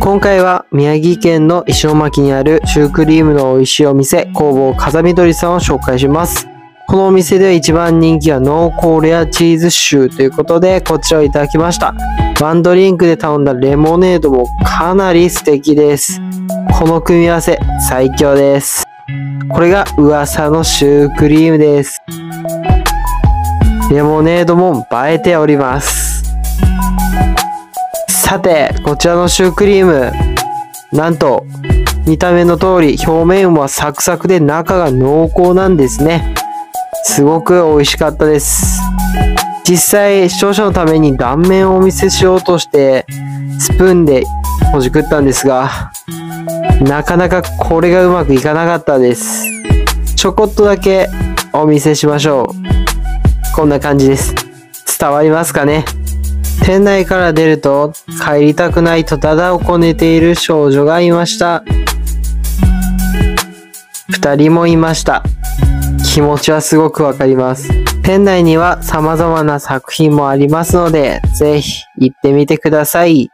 今回は宮城県の石巻にあるシュークリームの美味しいお店、工房風見鶏さんを紹介します。このお店では一番人気は濃厚レアチーズシューということで、こちらをいただきました。ワンドリンクで頼んだレモネードもかなり素敵です。この組み合わせ、最強です。これが噂のシュークリームです。レモネードも映えております。さて、こちらのシュークリーム、なんと、見た目の通り、表面はサクサクで中が濃厚なんですね。すごく美味しかったです。実際、視聴者のために断面をお見せしようとして、スプーンでほじくったんですが、なかなかこれがうまくいかなかったです。ちょこっとだけお見せしましょう。こんな感じです。伝わりますかね？店内から出ると帰りたくないとダダをこねている少女がいました。2人もいました。気持ちはすごくわかります。店内には様々な作品もありますので、ぜひ行ってみてください。